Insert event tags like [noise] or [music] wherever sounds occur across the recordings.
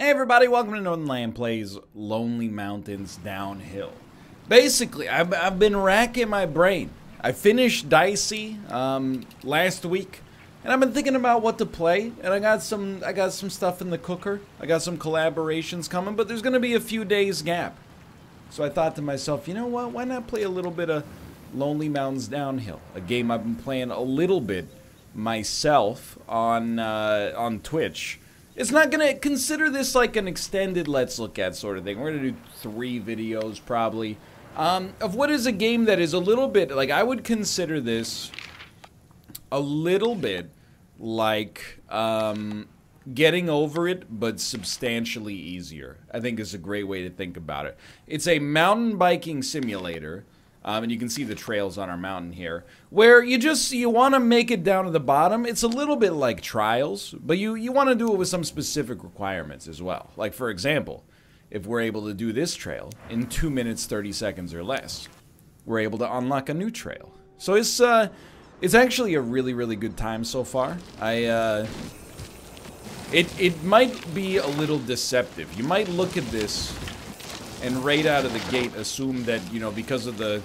Hey everybody, welcome to Northernlion Plays Lonely Mountains Downhill. Basically, I've, I've been racking my brain. I finished Dicey um, last week, and I've been thinking about what to play. And I got some, I got some stuff in the cooker. I got some collaborations coming, but there's gonna be a few days gap. So I thought to myself, you know what? Why not play a little bit of Lonely Mountains Downhill, a game I've been playing a little bit myself on uh, on Twitch. It's not gonna consider this like an extended let's look at sort of thing. We're gonna do three videos probably um, of what is a game that is a little bit like I would consider this a little bit like um, getting over it, but substantially easier. I think is a great way to think about it. It's a mountain biking simulator. Um, and you can see the trails on our mountain here, where you just you want to make it down to the bottom. It's a little bit like trials, but you you want to do it with some specific requirements as well. Like for example, if we're able to do this trail in two minutes thirty seconds or less, we're able to unlock a new trail. So it's uh, it's actually a really really good time so far. I uh, it it might be a little deceptive. You might look at this and right out of the gate assume that, you know, because of the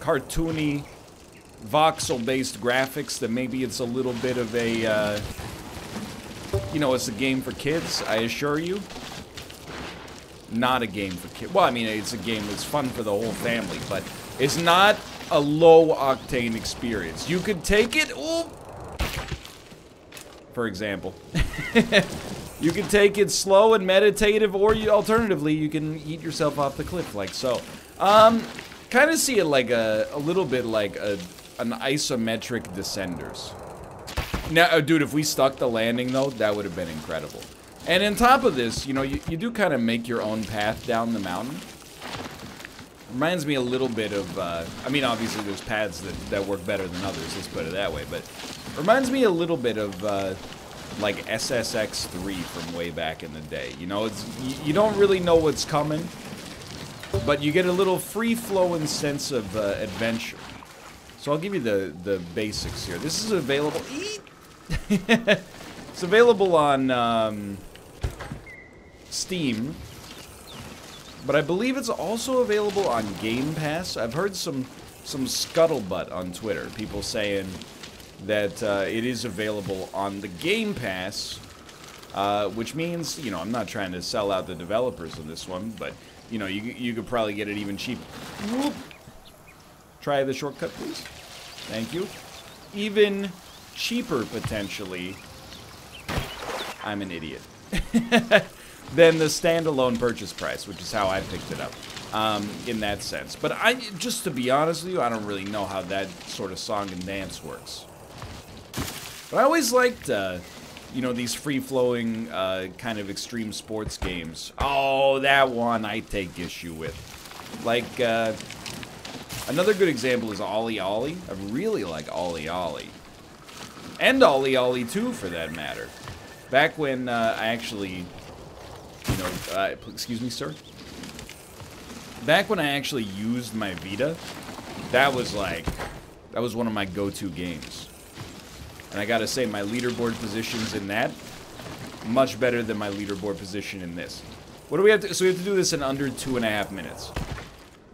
cartoony, voxel-based graphics, that maybe it's a little bit of a, uh, you know, it's a game for kids, I assure you. Not a game for kids. Well, I mean, it's a game that's fun for the whole family, but it's not a low-octane experience. You could take it, ooh, for example. [laughs] You can take it slow and meditative, or you, alternatively, you can eat yourself off the cliff like so. Um, kind of see it like a, a little bit like a, an isometric Descenders. Now, oh, dude, if we stuck the landing, though, that would have been incredible. And on top of this, you know, you, you do kind of make your own path down the mountain. Reminds me a little bit of, uh, I mean, obviously there's paths that, that work better than others, let's put it that way, but reminds me a little bit of, uh, like SSX3 from way back in the day. You know, it's you, you don't really know what's coming, but you get a little free-flowing sense of uh, adventure. So I'll give you the the basics here. This is available. [laughs] it's available on um, Steam, but I believe it's also available on Game Pass. I've heard some some scuttlebutt on Twitter, people saying that uh, it is available on the Game Pass, uh, which means, you know, I'm not trying to sell out the developers on this one, but, you know, you, you could probably get it even cheaper. Whoop. Try the shortcut, please. Thank you. Even cheaper, potentially. I'm an idiot. [laughs] than the standalone purchase price, which is how I picked it up. Um, in that sense. But I, just to be honest with you, I don't really know how that sort of song and dance works. But I always liked, uh, you know, these free-flowing uh, kind of extreme sports games. Oh, that one I take issue with. Like, uh, another good example is OlliOlli. I really like OlliOlli. And OlliOlli 2, for that matter. Back when uh, I actually, you know, uh, excuse me, sir? Back when I actually used my Vita, that was like, that was one of my go-to games. And I gotta say, my leaderboard positions in that, much better than my leaderboard position in this. What do we have to, so we have to do this in under two and a half minutes.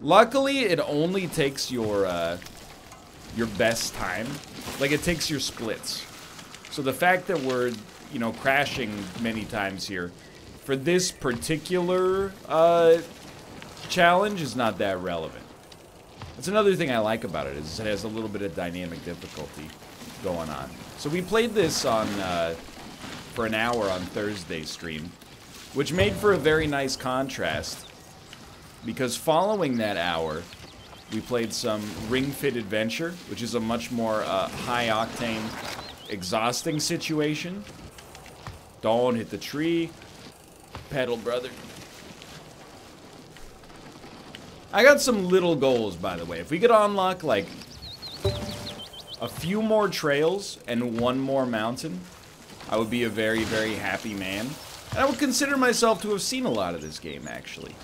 Luckily, it only takes your, uh, your best time. Like, it takes your splits. So the fact that we're, you know, crashing many times here, for this particular, uh, challenge is not that relevant. That's another thing I like about it, is it has a little bit of dynamic difficulty going on. So we played this on uh, for an hour on Thursday stream, which made for a very nice contrast. Because following that hour, we played some Ring Fit Adventure, which is a much more uh, high-octane, exhausting situation. Don't hit the tree. Pedal, brother. I got some little goals, by the way. If we could unlock, like, a few more trails and one more mountain, I would be a very, very happy man. And I would consider myself to have seen a lot of this game, actually.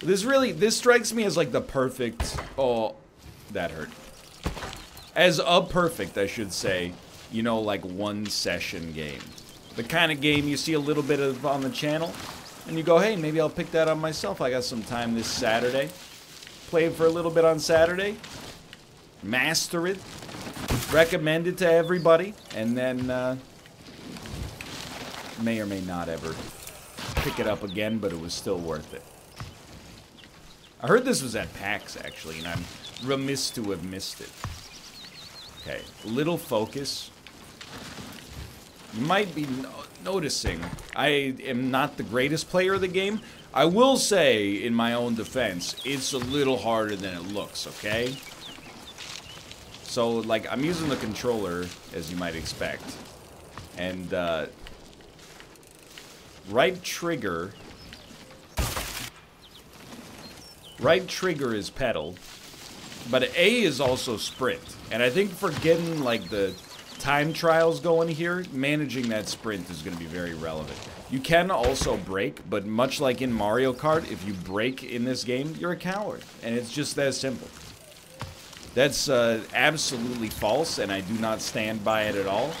This really, this strikes me as like the perfect, oh, that hurt. As a perfect, I should say, you know, like one session game. the kind of game you see a little bit of on the channel, and you go, hey, maybe I'll pick that up myself. I got some time this Saturday. Play it for a little bit on Saturday. Master it. Recommend it to everybody. And then uh, may or may not ever pick it up again, but it was still worth it. I heard this was at PAX, actually, and I'm remiss to have missed it. Okay, little focus. You might be no noticing I am not the greatest player of the game. I will say, in my own defense, it's a little harder than it looks, okay? So, like, I'm using the controller, as you might expect. And, uh, right trigger... Right trigger is pedal. But A is also sprint. And I think for getting, like, the time trials going here, managing that sprint is going to be very relevant. You can also brake, but much like in Mario Kart, if you brake in this game, you're a coward. And it's just that simple. That's uh, absolutely false, and I do not stand by it at all.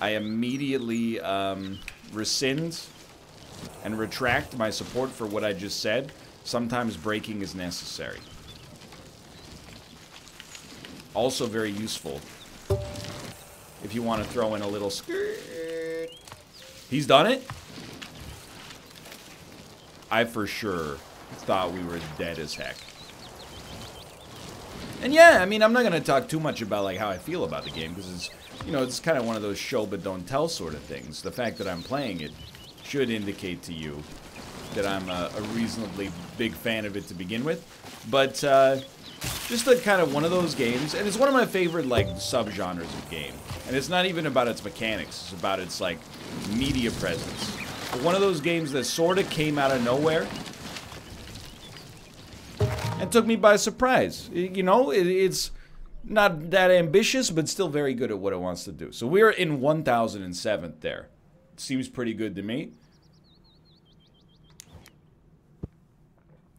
I immediately um, rescind and retract my support for what I just said. Sometimes braking is necessary. Also very useful if you want to throw in a little skirt. He's done it? I for sure thought we were dead as heck. And yeah, I mean, I'm not going to talk too much about like how I feel about the game because it's, you know, it's kind of one of those show but don't tell sort of things. The fact that I'm playing it should indicate to you that I'm a, a reasonably big fan of it to begin with. But uh, just a kind of one of those games, and it's one of my favorite like subgenres of game. And it's not even about its mechanics; it's about its like media presence. But one of those games that sort of came out of nowhere and took me by surprise. You know, it, it's not that ambitious, but still very good at what it wants to do. So we're in 1007th there. Seems pretty good to me.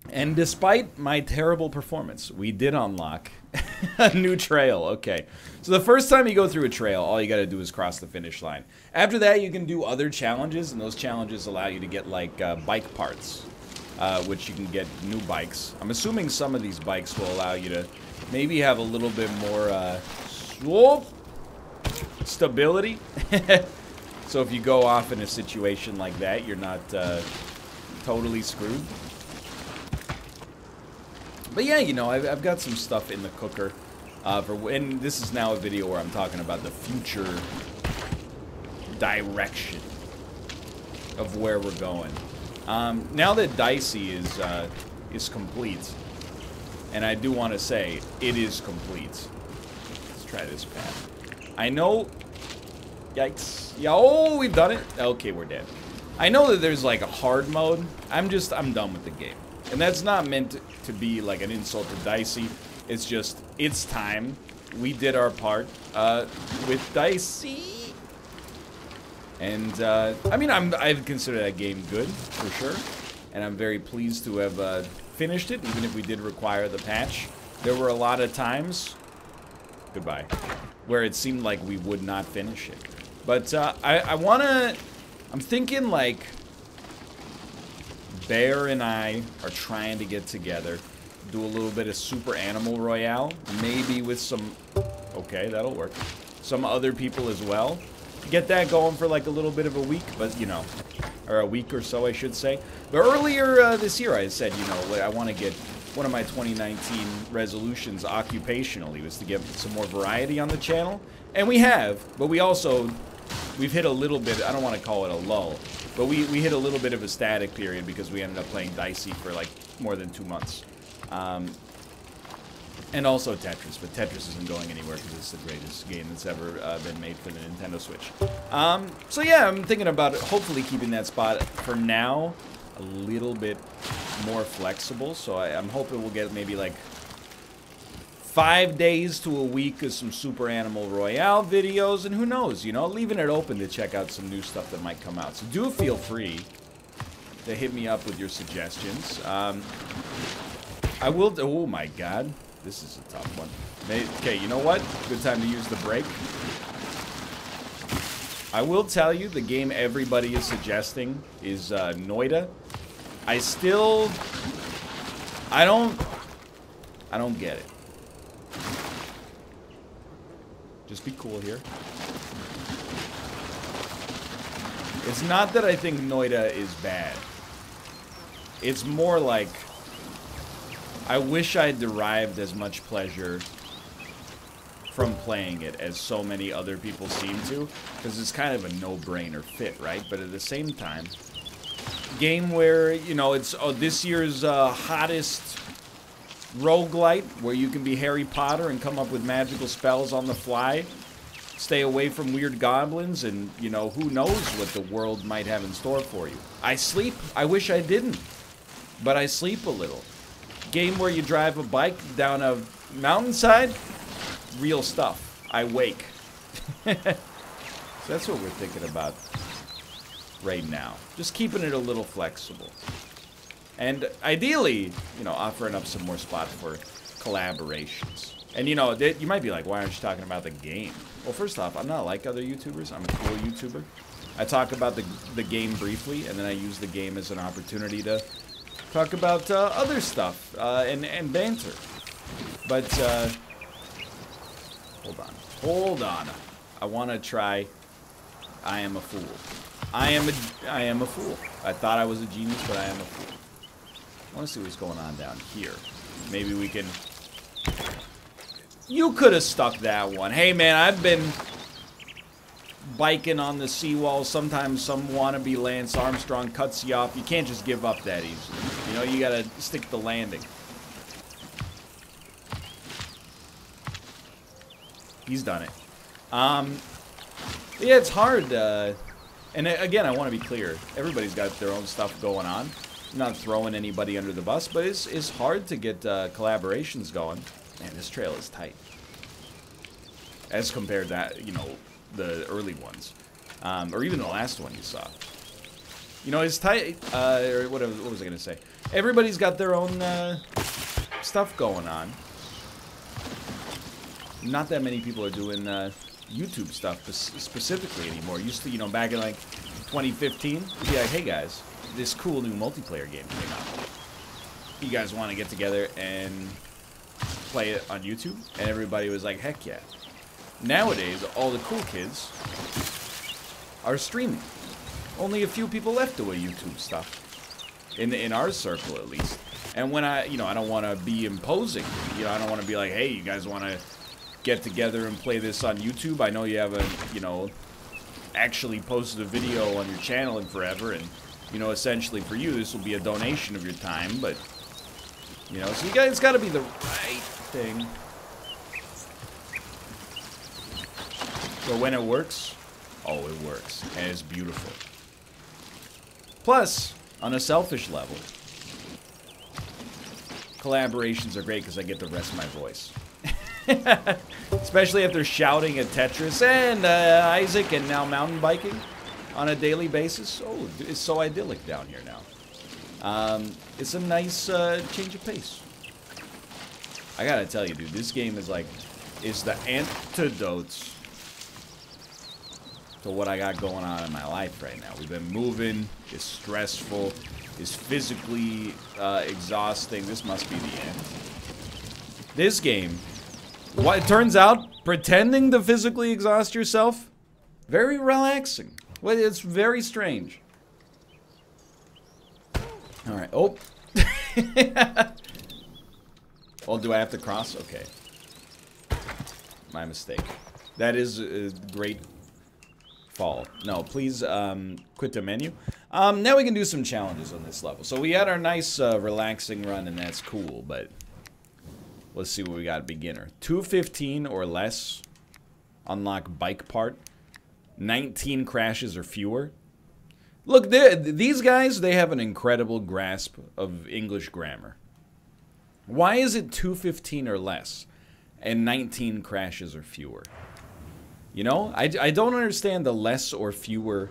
And despite my terrible performance, we did unlock [laughs] a new trail. Okay. So the first time you go through a trail, all you got to do is cross the finish line. After that, you can do other challenges, and those challenges allow you to get like uh, bike parts, uh, which you can get new bikes. I'm assuming some of these bikes will allow you to maybe have a little bit more uh, stability. [laughs] so if you go off in a situation like that, you're not uh, totally screwed. But yeah, you know, I've, I've got some stuff in the cooker. Uh, for and this is now a video where I'm talking about the future direction of where we're going. Um, now that Dicey is uh, is complete, and I do want to say it is complete. Let's try this path. I know. Yikes! Yeah. Oh, we've done it. Okay, we're dead. I know that there's like a hard mode. I'm just I'm done with the game. And that's not meant to be like an insult to Dicey. It's just, it's time. We did our part uh, with Dicey. And, uh, I mean, I'm, I consider that game good, for sure. And I'm very pleased to have uh, finished it, even if we did require the patch. There were a lot of times, goodbye, where it seemed like we would not finish it. But uh, I, I want to, I'm thinking like, Bear and I are trying to get together, do a little bit of Super Animal Royale, maybe with some, okay, that'll work, some other people as well. Get that going for like a little bit of a week, but you know, or a week or so, I should say. But earlier uh, this year, I said, you know, I want to get one of my 2019 resolutions occupationally was to get some more variety on the channel, and we have, but we also, we've hit a little bit, I don't want to call it a lull, but we, we hit a little bit of a static period because we ended up playing Dicey for like more than two months. Um, and also Tetris, but Tetris isn't going anywhere because it's the greatest game that's ever uh, been made for the Nintendo Switch. Um, so yeah, I'm thinking about hopefully keeping that spot for now a little bit more flexible. So I, I'm hoping we'll get maybe like five days to a week of some Super Animal Royale videos, and who knows, you know, leaving it open to check out some new stuff that might come out. So do feel free to hit me up with your suggestions. Um, I will, oh my god, this is a tough one. Okay, you know what? Good time to use the brake. I will tell you, the game everybody is suggesting is uh, Noita. I still... I don't... I don't get it. Just be cool here. It's not that I think Noita is bad. It's more like... I wish I derived as much pleasure from playing it as so many other people seem to. Because it's kind of a no-brainer fit, right? But at the same time, game where, you know, it's oh, this year's uh, hottest roguelite, where you can be Harry Potter and come up with magical spells on the fly. Stay away from weird goblins, and, you know, who knows what the world might have in store for you. I sleep. I wish I didn't. But I sleep a little. Game where you drive a bike down a mountainside, real stuff. I wake. so [laughs] that's what we're thinking about right now. Just keeping it a little flexible. And ideally, you know, offering up some more spots for collaborations. And you know, you might be like, why aren't you talking about the game? Well, first off, I'm not like other YouTubers. I'm a cool YouTuber. I talk about the, the game briefly, and then I use the game as an opportunity to talk about uh, other stuff uh, and, and banter. But, uh, Hold on. Hold on. I want to try I am a fool. I am a I am a fool. I thought I was a genius, but I am a fool. I want to see what's going on down here. Maybe we can... You could have stuck that one. Hey, man, I've been biking on the seawall. Sometimes some wannabe Lance Armstrong cuts you off. You can't just give up that easily. You know, you got to stick the landing. He's done it. Um, yeah, it's hard. Uh, and uh, again, I want to be clear. Everybody's got their own stuff going on. I'm not throwing anybody under the bus, but it's, it's hard to get uh, collaborations going. Man, this trail is tight. As compared to, that, you know, the early ones. Um, or even the last one you saw. You know, it's tight. Uh, or what, what was I to say? Everybody's got their own uh, stuff going on not that many people are doing uh, YouTube stuff specifically anymore. Used to, you know, back in like 2015, be like, hey guys, this cool new multiplayer game came out. You guys want to get together and play it on YouTube? And everybody was like, heck yeah. Nowadays, all the cool kids are streaming. Only a few people left doing YouTube stuff. In, in our circle, at least. And when I, you know, I don't want to be imposing. You know, I don't want to be like, hey, you guys want to get together and play this on YouTube. I know you haven't, you know, actually posted a video on your channel in forever, and, you know, essentially for you, this will be a donation of your time, but, you know, so you guys got to be the right thing. But when it works, oh, it works, and it's beautiful. Plus, on a selfish level, collaborations are great because I get to rest my voice. [laughs] Especially if they're shouting at Tetris and uh, Isaac and now mountain biking on a daily basis. Oh, it's so idyllic down here now. Um, it's a nice uh, change of pace. I gotta tell you, dude, this game is like, is the antidote to what I got going on in my life right now. We've been moving, it's stressful, it's physically uh, exhausting. This must be the end. This game what it turns out, pretending to physically exhaust yourself, very relaxing. Well, it's very strange. All right. Oh. [laughs] oh, do I have to cross? Okay. My mistake. That is a great fall. No, please um, quit the menu. Um, now we can do some challenges on this level. So we had our nice uh, relaxing run, and that's cool, but Let's see what we got beginner. 215 or less. Unlock bike part. 19 crashes or fewer. Look, these guys, they have an incredible grasp of English grammar. Why is it 215 or less and 19 crashes or fewer? You know, I, I don't understand the less or fewer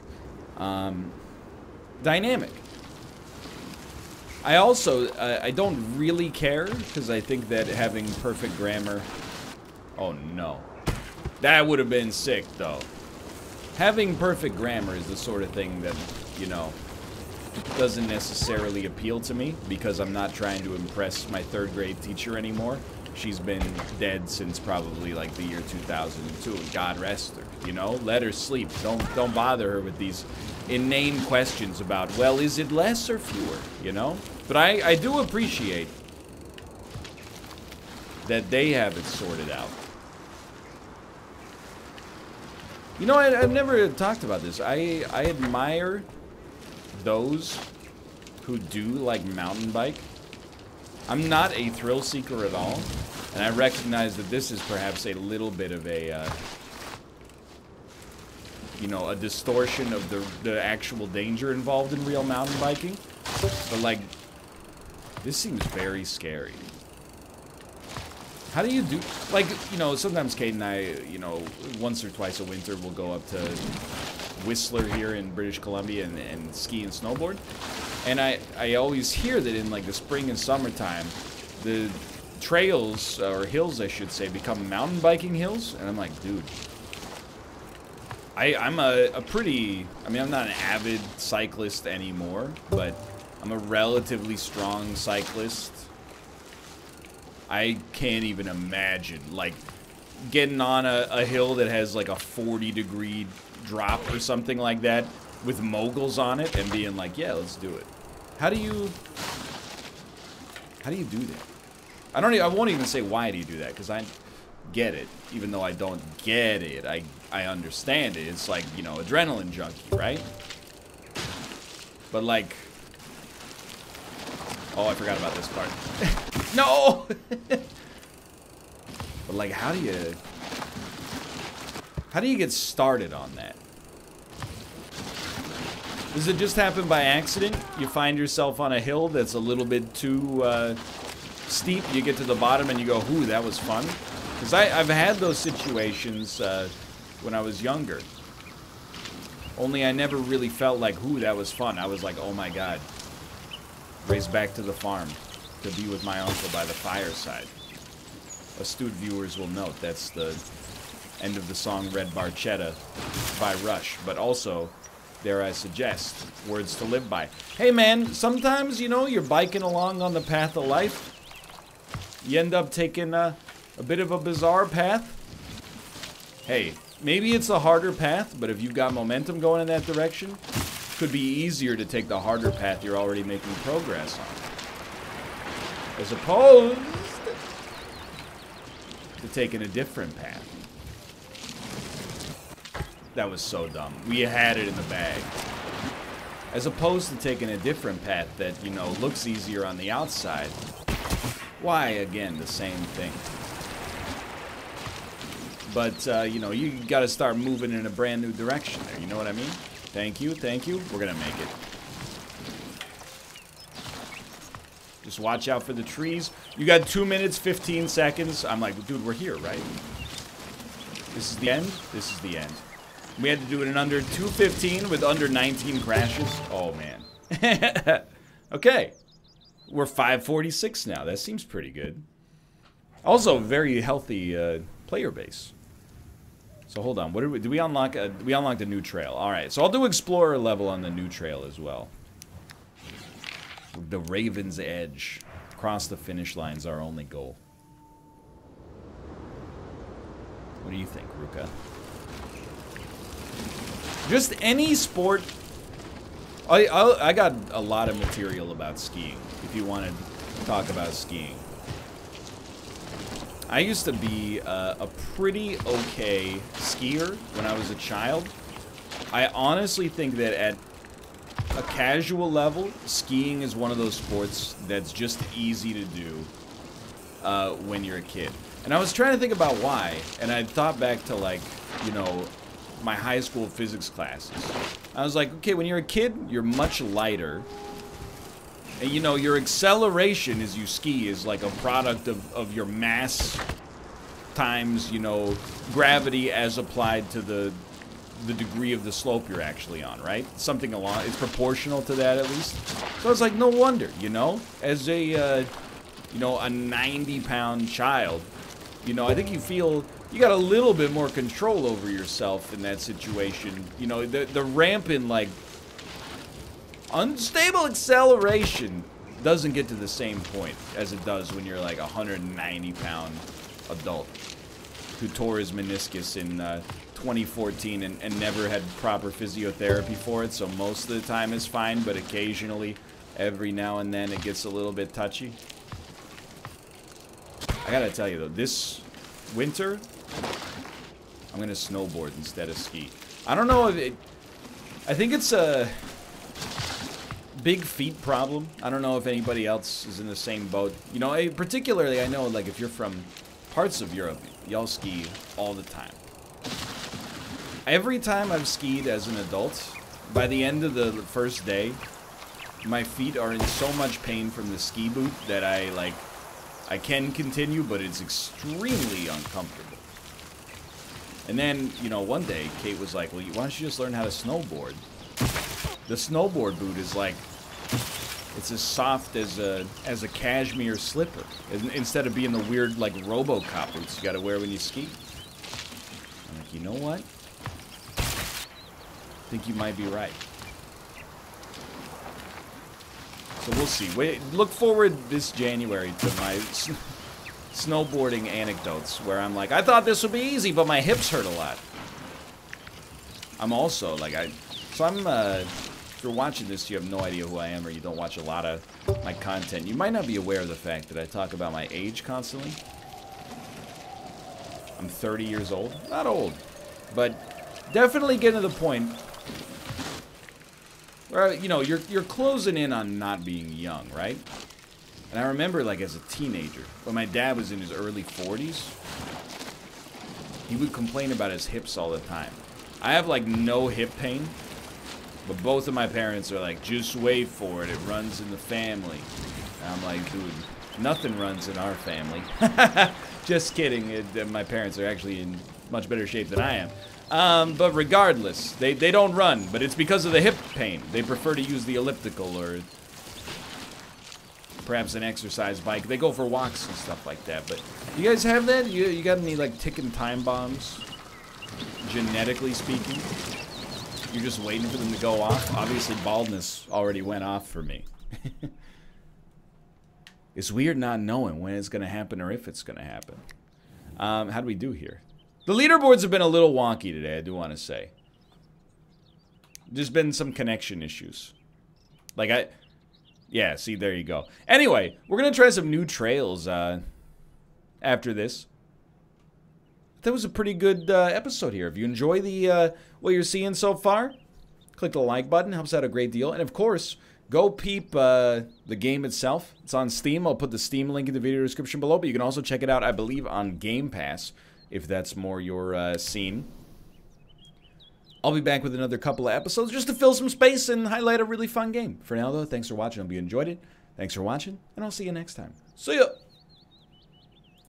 um, dynamic. I also, uh, I don't really care, because I think that having perfect grammar... Oh, no. That would have been sick, though. having perfect grammar is the sort of thing that, you know, doesn't necessarily appeal to me because I'm not trying to impress my third grade teacher anymore. She's been dead since probably like the year 2002. God rest her. You know, let her sleep. Don't don't bother her with these inane questions about well, is it less or fewer? You know. But I I do appreciate that they have it sorted out. You know, I, I've never talked about this. I I admire those who do like mountain bike. I'm not a thrill seeker at all, and I recognize that this is perhaps a little bit of a, uh, you know, a distortion of the, the actual danger involved in real mountain biking. But like, this seems very scary. How do you do, like, you know, sometimes Kate and I, you know, once or twice a winter, we'll go up to Whistler here in British Columbia and, and ski and snowboard. And I, I always hear that in like the spring and summertime, the trails, uh, or hills I should say, become mountain biking hills. And I'm like, dude, I, I'm a, a pretty, I mean, I'm not an avid cyclist anymore, but I'm a relatively strong cyclist. I can't even imagine, like, getting on a, a hill that has like a 40 degree drop or something like that with moguls on it and being like, yeah, let's do it. How do you... How do you do that? I don't. I won't even say why do you do that because I get it, even though I don't get it. I I understand it. It's like you know, adrenaline junkie, right? But like, oh, I forgot about this part. [laughs] no. [laughs] but like, how do you? How do you get started on that? Does it just happen by accident? You find yourself on a hill that's a little bit too uh, steep. You get to the bottom and you go, "Ooh, that was fun." Because I've had those situations uh, when I was younger. Only I never really felt like, "Ooh, that was fun." I was like, "Oh my god." Race back to the farm to be with my uncle by the fireside. Astute viewers will note that's the end of the song Red Barchetta by Rush, but also dare I suggest, words to live by. Hey man, sometimes, you know, you're biking along on the path of life. You end up taking a, a bit of a bizarre path. Hey, maybe it's a harder path, but if you've got momentum going in that direction, could be easier to take the harder path you're already making progress on. As opposed to taking a different path. That was so dumb. We had it in the bag. As opposed to taking a different path that, you know, looks easier on the outside. Why, again, the same thing. But, uh, you know, you gotta start moving in a brand new direction there, you know what I mean? Thank you, thank you. We're gonna make it. Just watch out for the trees. You got 2 minutes, 15 seconds. I'm like, dude, we're here, right? This is the end? This is the end. We had to do it in under 215 with under 19 crashes. Oh, man. [laughs] okay. We're 546 now. That seems pretty good. Also, very healthy uh, player base. So hold on. What did we, did we unlock? A, we unlocked a new trail. All right. So I'll do explorer level on the new trail as well. The Raven's Edge. Cross the finish line's our only goal. What do you think, Ruka? Just any sport. I, I, I got a lot of material about skiing, if you want to talk about skiing. I used to be a, a pretty okay skier when I was a child. I honestly think that at a casual level, skiing is one of those sports that's just easy to do uh, when you're a kid. And I was trying to think about why, and I thought back to like, you know, my high school physics classes. I was like, okay, when you're a kid, you're much lighter. And you know, your acceleration as you ski is like a product of, of your mass times, you know, gravity as applied to the the degree of the slope you're actually on, right? Something along, it's proportional to that at least. So it's like, no wonder, you know? As a, uh, you know, a 90 pound child, you know, I think you feel you got a little bit more control over yourself in that situation. You know, the the rampant like unstable acceleration doesn't get to the same point as it does when you're like a 190 pound adult who tore his meniscus in uh, 2014 and, and never had proper physiotherapy for it, so most of the time is fine, but occasionally, every now and then, it gets a little bit touchy. I gotta tell you though, this winter, I'm gonna snowboard instead of ski. I don't know if it, I think it's a big feet problem. I don't know if anybody else is in the same boat. You know, particularly I know like if you're from parts of Europe, y'all ski all the time. Every time I've skied as an adult, by the end of the first day, my feet are in so much pain from the ski boot that I like I can continue, but it's extremely uncomfortable. And then, you know, one day Kate was like, "Well, why don't you just learn how to snowboard?" The snowboard boot is like it's as soft as a as a cashmere slipper. Instead of being the weird like RoboCop boots you got to wear when you ski. I'm like, you know what? I think you might be right. So we'll see. Wait, look forward this January to my snowboarding anecdotes where I'm like, I thought this would be easy, but my hips hurt a lot. I'm also like I, so I'm. Uh, if you're watching this, you have no idea who I am, or you don't watch a lot of my content. You might not be aware of the fact that I talk about my age constantly. I'm 30 years old. Not old, but definitely getting to the point where, you know, you're, you're closing in on not being young, right? And I remember, like, as a teenager, when my dad was in his early 40s, he would complain about his hips all the time. I have, like, no hip pain, but both of my parents are like, just wait for it. It runs in the family. And I'm like, dude, nothing runs in our family. [laughs] just kidding. It, my parents are actually in much better shape than I am. Um, but regardless, they, they don't run, but it's because of the hip pain. They prefer to use the elliptical or perhaps an exercise bike. They go for walks and stuff like that. But you guys have that? You, you got any like ticking time bombs? Genetically speaking? You're just waiting for them to go off? Obviously, baldness already went off for me. [laughs] it's weird not knowing when it's going to happen or if it's going to happen. Um, how do we do here? The leaderboards have been a little wonky today, I do want to say. There's been some connection issues. Like, I... Yeah, see, there you go. Anyway, we're going to try some new trails uh, after this that was a pretty good uh, episode here. If you enjoy the uh, what you're seeing so far, click the like button. Helps out a great deal. And of course, go peep uh, the game itself. It's on Steam. I'll put the Steam link in the video description below. But you can also check it out, I believe, on Game Pass if that's more your uh, scene. I'll be back with another couple of episodes just to fill some space and highlight a really fun game. For now, though, thanks for watching. I hope you enjoyed it. Thanks for watching, and I'll see you next time. See ya!